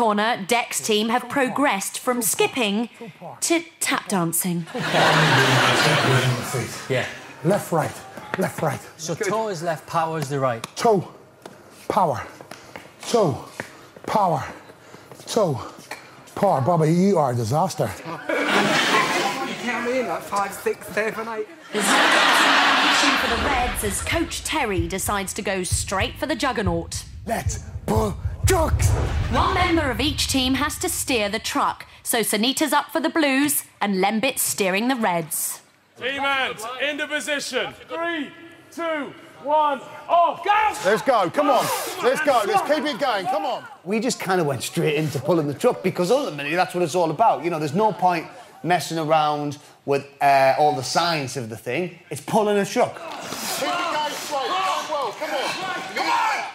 corner, Dec's team have progressed from skipping to tap dancing. Yeah. Left, right, left, right. So toe is left, power is the right. Toe, power, toe, power, toe, power. Bobby, you are a disaster. You count me in like five, six, seven, eight. There's no competition for the Reds as Coach Terry decides to go straight for the juggernaut. Let's pull trucks. One member of each team has to steer the truck, so Sinitta's up for the Blues and Lembit's steering the Reds. Team Ant, into position. Three, two, one, off. Go! Let's go. Come on. Let's go. Let's keep it going. Come on. We just kind of went straight into pulling the truck because ultimately that's what it's all about. You know, there's no point messing around with uh, all the science of the thing. It's pulling a truck. Keep it going straight. Going well. Come on.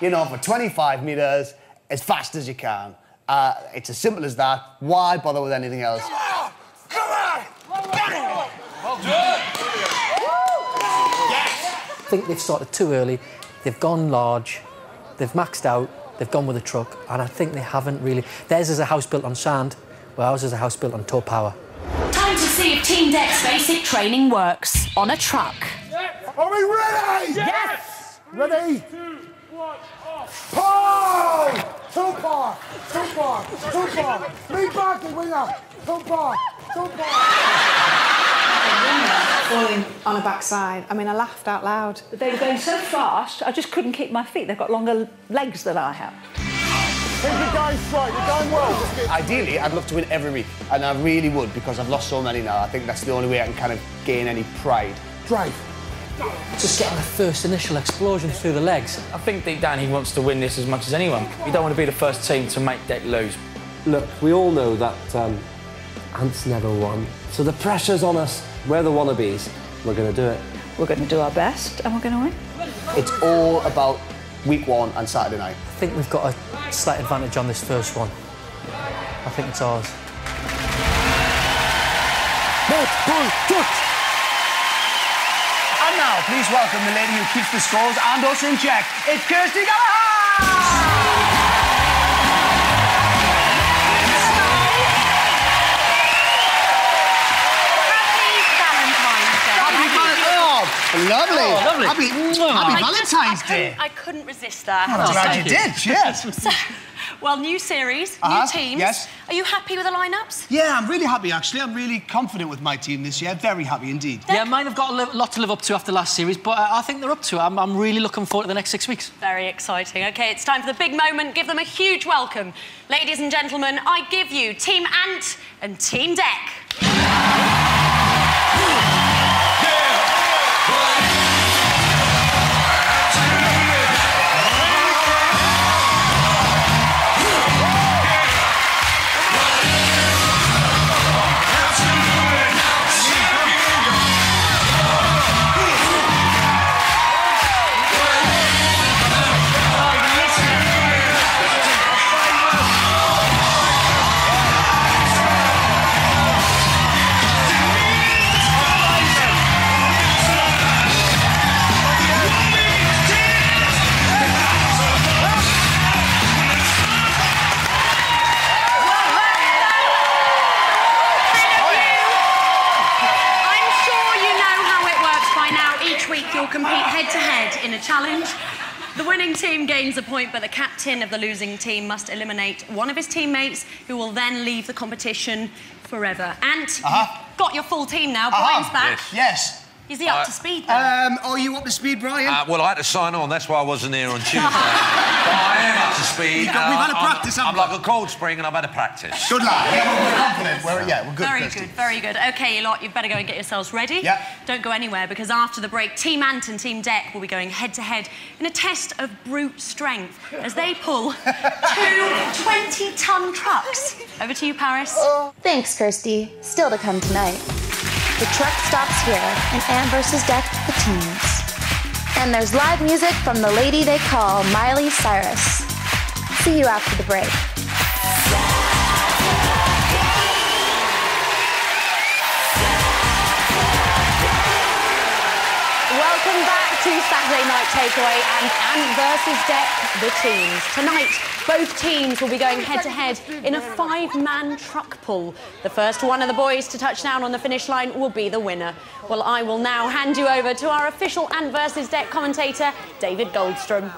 You know, for 25 metres, as fast as you can. Uh, it's as simple as that. Why bother with anything else? Come on! Come on! Well done! Yes! I think they've started too early. They've gone large. They've maxed out. They've gone with a truck. And I think they haven't really. Theirs is a house built on sand, where ours is a house built on toe power. Time to see if Team Dec's basic training works on a truck. Are we ready? Yes! Ready? Two, one, off. Pull! Two bar, two bar, two bar. Lean back and winger. Two bar, two bar. falling on a backside. I mean, I laughed out loud. They were going so fast, I just couldn't keep my feet. They've got longer legs than I have. Keep it going straight. You're going well. Ideally, I'd love to win every week, and I really would because I've lost so many now. I think that's the only way I can kind of gain any pride. Drive. Just getting the first initial explosion through the legs. I think deep down he wants to win this as much as anyone. You don't want to be the first team to make Dec lose. Look, we all know that um, Ants never won. So the pressure's on us. We're the wannabes. We're going to do it. We're going to do our best and we're going to win. It's all about week one and Saturday night. I think we've got a slight advantage on this first one. I think it's ours. Let's pull trucks. And now, please welcome the lady who keeps the scores and us in check. It's Kirsty Gallagher! Lovely. Oh, lovely. Happy, happy Valentine's I Day. couldn't, I couldn't resist that. I'm glad you did, yes. So, well, new series, Uh-huh, new teams. yes. Are you happy with the lineups? Yeah, I'm really happy, actually. I'm really confident with my team this year. Very happy indeed. Yeah, mine have got a lot to live up to after last series, but uh, I think they're up to it. I'm, I'm really looking forward to the next six weeks. Very exciting. OK, it's time for the big moment. Give them a huge welcome. Ladies and gentlemen, I give you Team Ant and Team Dec. Winning team gains a point, but the captain of the losing team must eliminate one of his teammates, who will then leave the competition forever. And Uh-huh. you've got your full team now. Uh-huh. Brian's back. Yes. Is he up Uh, to speed then? Um, are you up to speed, Brian? Uh, well, I had to sign on. That's why I wasn't here on Tuesday. but I am up to speed. We've got- we've had a I'm- practice, haven't I'm, like a cold spring, and I've had a practice. Good luck. Yeah, we're, we're confident. We're, yeah, we're good. very Kirsty. good, very good. Okay, you lot, you better go and get yourselves ready. Yeah. Don't go anywhere because after the break, Team Ant and Team Dec will be going head to head in a test of brute strength as they pull two 20 ton trucks. Over to you, Paris. Thanks, Kirsty. Still to come tonight. The truck stops here, and Ann versus Dec, the teams. And there's live music from the lady they call Miley Cyrus. See you after the break. Welcome back to Saturday Night takeaway and Ant versus Dec, the teams. Tonight, both teams will be going head to head in a five man truck pull. The first one of the boys to touch down on the finish line will be the winner. Well, I will now hand you over to our official Ant versus Dec commentator, David Goldstrom.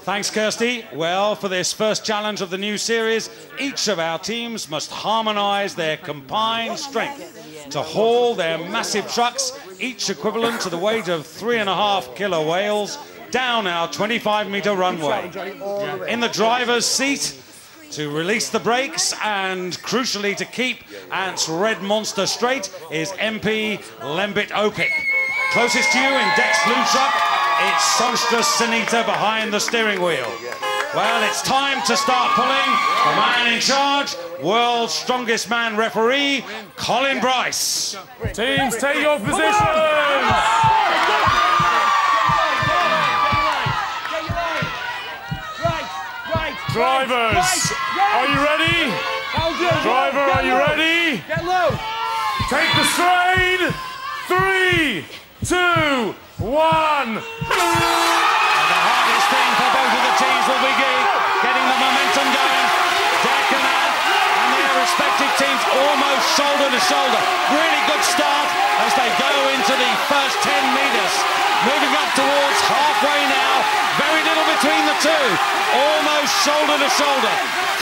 Thanks, Kirsty. Well, for this first challenge of the new series, each of our teams must harmonise their combined strength to haul their massive trucks, each equivalent to the weight of three and a half killer whales, down our 25 metre runway. In the driver's seat, to release the brakes and crucially to keep Ant's red monster straight is MP Lembit Opik. Closest to you in Dec's blue truck, it's songstress Sinitta behind the steering wheel. Well, it's time to start pulling. The man in charge, world's strongest man referee, Colin Bryce. Teams, take your positions. Drivers, are you ready? Driver, are you ready? Get low. Take the strain. Three, two, one. Respective teams almost shoulder to shoulder. Really good start as they go into the first 10 metres. Moving up towards halfway now. Very little between the two. Almost shoulder to shoulder.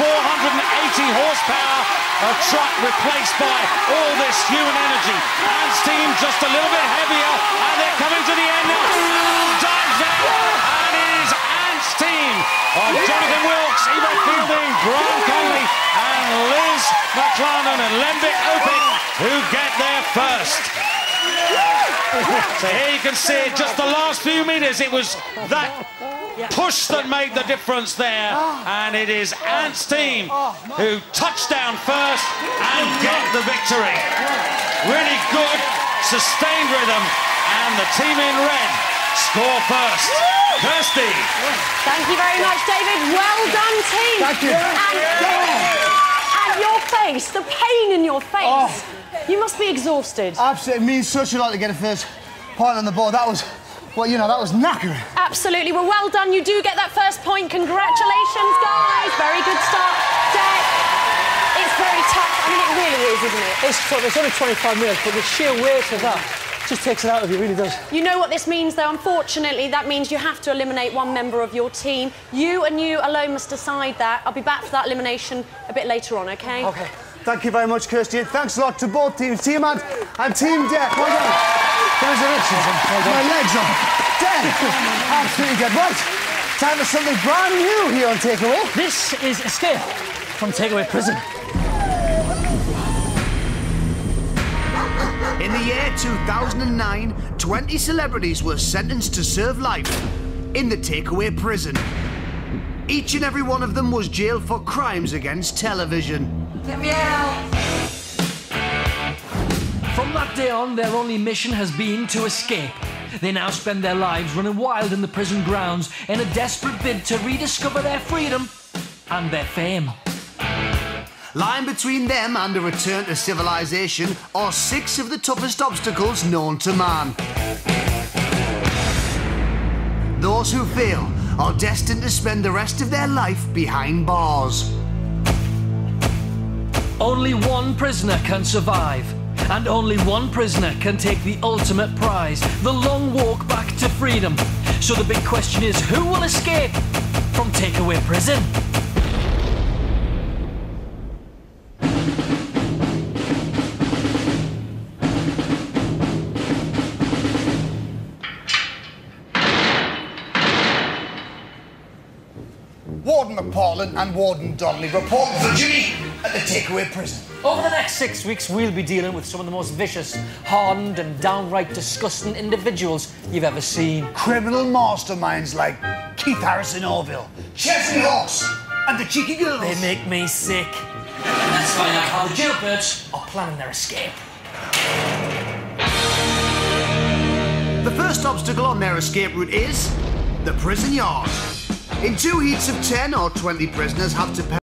480 horsepower. A truck replaced by all this human energy. Ant's team just a little bit heavier. And they're coming to the end now. Dives out. And it is Ant's team of Jonathan Wilkes, Eva Fielding, Brian and McClarnon and Lembit Opik who get there first. So here you can see it, just the last few metres, it was that push that made the difference there. Oh. And it is Ant's team oh, who touch down first and get the victory. Really good, sustained rhythm. And the team in red score first. Kirsty. Thank you very much, David. Well done, team. Thank you. And, and your face, the pain in your face. Oh. You must be exhausted. Absolutely, it means such a lot to get a first point on the board. That was, well, you know, that was knackering. Absolutely. Well, well done. You do get that first point. Congratulations, guys. Very good start. Dec. It's very tough. I mean, it really is, isn't it? It's, tough. it's only 25 minutes, but the sheer weight of that just takes it out of you, really does. You know what this means, though? Unfortunately, that means you have to eliminate one member of your team. You and you alone must decide that. I'll be back for that elimination a bit later on, OK? OK. Thank you very much, Kirsty. And thanks a lot to both teams, Team Ant and Team Dec. Well done. Congratulations. My legs are dead. Absolutely dead. Right. Time for something brand new here on Takeaway. This is Escape from Takeaway Prison. In the year 2009, 20 celebrities were sentenced to serve life in the takeaway prison. Each and every one of them was jailed for crimes against television. Let me out! From that day on, their only mission has been to escape. They now spend their lives running wild in the prison grounds in a desperate bid to rediscover their freedom and their fame. Lying between them and a return to civilization are six of the toughest obstacles known to man. Those who fail are destined to spend the rest of their life behind bars. Only one prisoner can survive, and only one prisoner can take the ultimate prize the long walk back to freedom. So the big question is who will escape from takeaway prison? Warden McPartlin and Warden Donnelly report for duty at the takeaway prison. Over the next six weeks, we'll be dealing with some of the most vicious, hardened, and downright disgusting individuals you've ever seen. Criminal masterminds like Keith Harrison Orville, Chesney Hawkes, and the Cheeky Girls. They make me sick. And let's find out how the jailbirds are planning their escape. The first obstacle on their escape route is the prison yard. In two heats of 10 or 20 prisoners have to